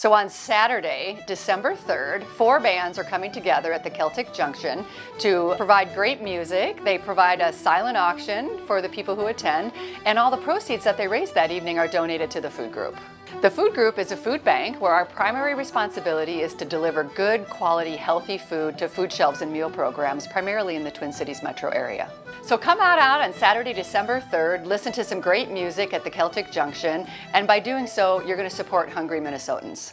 So on Saturday, December 3rd, four bands are coming together at the Celtic Junction to provide great music. They provide a silent auction for the people who attend, and all the proceeds that they raise that evening are donated to the food group. The food group is a food bank where our primary responsibility is to deliver good quality healthy food to food shelves and meal programs primarily in the Twin Cities metro area. So come out out on Saturday, December 3rd, listen to some great music at the Celtic Junction, and by doing so, you're going to support hungry Minnesotans.